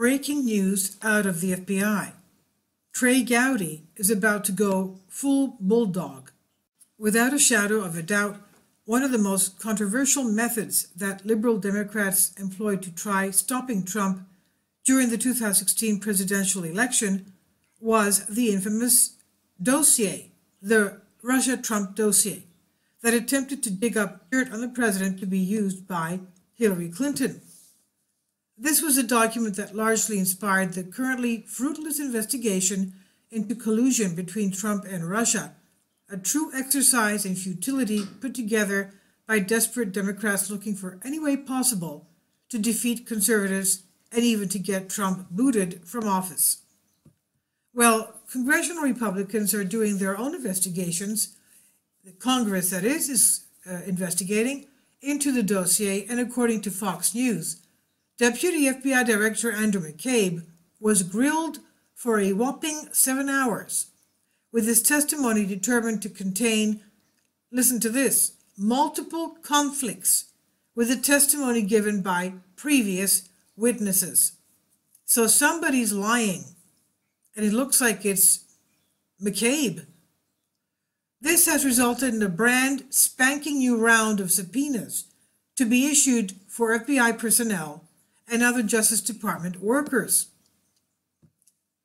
breaking news out of the FBI. Trey Gowdy is about to go full bulldog. Without a shadow of a doubt, one of the most controversial methods that liberal Democrats employed to try stopping Trump during the 2016 presidential election was the infamous dossier, the Russia Trump dossier, that attempted to dig up dirt on the president to be used by Hillary Clinton. This was a document that largely inspired the currently fruitless investigation into collusion between Trump and Russia, a true exercise in futility put together by desperate Democrats looking for any way possible to defeat conservatives and even to get Trump booted from office. Well, congressional Republicans are doing their own investigations. The Congress, that is, is uh, investigating into the dossier, and according to Fox News, Deputy FBI Director Andrew McCabe was grilled for a whopping seven hours, with his testimony determined to contain, listen to this, multiple conflicts with the testimony given by previous witnesses. So somebody's lying, and it looks like it's McCabe. This has resulted in a brand spanking new round of subpoenas to be issued for FBI personnel and other Justice Department workers.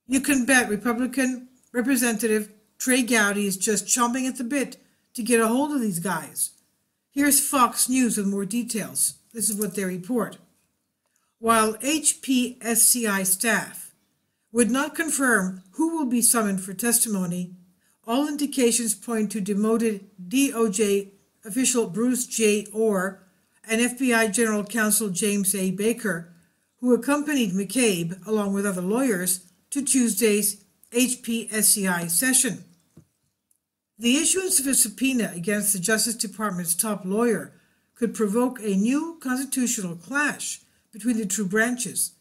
You can bet Republican Representative Trey Gowdy is just chomping at the bit to get a hold of these guys. Here's Fox News with more details. This is what they report. While HPSCI staff would not confirm who will be summoned for testimony, all indications point to demoted DOJ official Bruce J. Ohr and FBI General Counsel James A. Baker who accompanied McCabe, along with other lawyers, to Tuesday's HPSCI session. The issuance of a subpoena against the Justice Department's top lawyer could provoke a new constitutional clash between the two branches.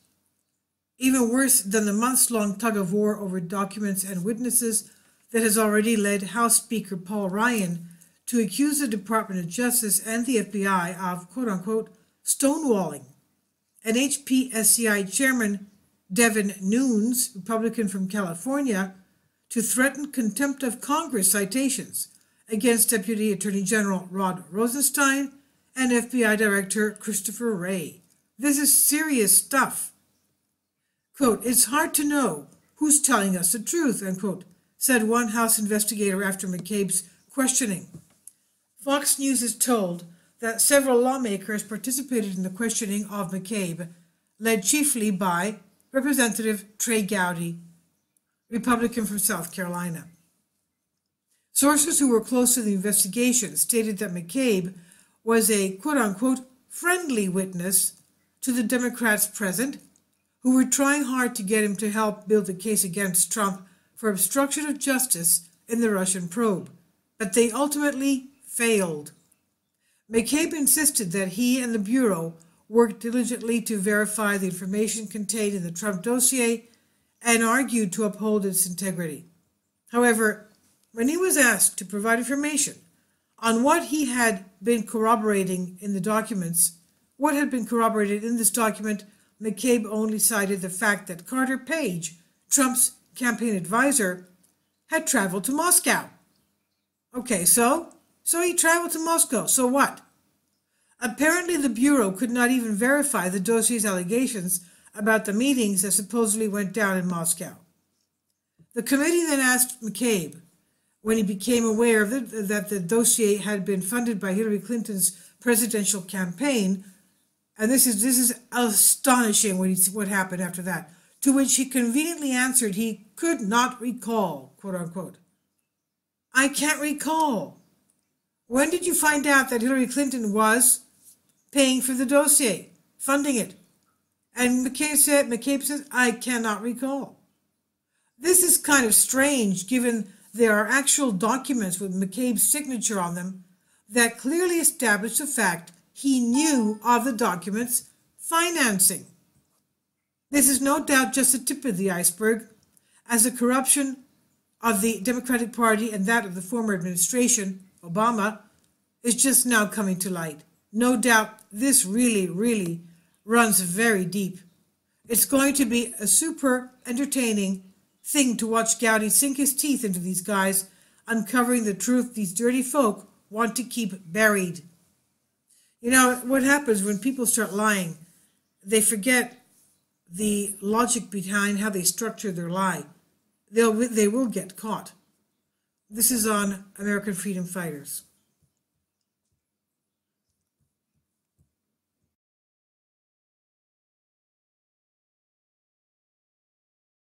Even worse than the months long tug of war over documents and witnesses that has already led House Speaker Paul Ryan to accuse the Department of Justice and the FBI of quote unquote stonewalling and HPSCI Chairman Devin Nunes, Republican from California, to threaten contempt of Congress citations against Deputy Attorney General Rod Rosenstein and FBI Director Christopher Wray. This is serious stuff. Quote, it's hard to know who's telling us the truth, unquote, said one House investigator after McCabe's questioning. Fox News is told that several lawmakers participated in the questioning of McCabe, led chiefly by Representative Trey Gowdy, Republican from South Carolina. Sources who were close to the investigation stated that McCabe was a quote unquote friendly witness to the Democrats present who were trying hard to get him to help build a case against Trump for obstruction of justice in the Russian probe, but they ultimately failed. McCabe insisted that he and the Bureau worked diligently to verify the information contained in the Trump dossier and argued to uphold its integrity. However, when he was asked to provide information on what he had been corroborating in the documents, what had been corroborated in this document, McCabe only cited the fact that Carter Page, Trump's campaign advisor, had traveled to Moscow. Okay, so so he traveled to Moscow. So what? Apparently, the Bureau could not even verify the dossier's allegations about the meetings that supposedly went down in Moscow. The committee then asked McCabe, when he became aware of that the dossier had been funded by Hillary Clinton's presidential campaign, and this is this is astonishing what, he, what happened after that. To which he conveniently answered he could not recall, quote unquote. I can't recall. When did you find out that Hillary Clinton was paying for the dossier, funding it? And McCabe said, McCabe says, I cannot recall. This is kind of strange given there are actual documents with McCabe's signature on them that clearly establish the fact he knew of the documents financing. This is no doubt just the tip of the iceberg, as the corruption of the Democratic Party and that of the former administration Obama, is just now coming to light. No doubt this really, really runs very deep. It's going to be a super entertaining thing to watch Gowdy sink his teeth into these guys, uncovering the truth these dirty folk want to keep buried. You know, what happens when people start lying, they forget the logic behind how they structure their lie. They'll, they will get caught. This is on American Freedom Fighters.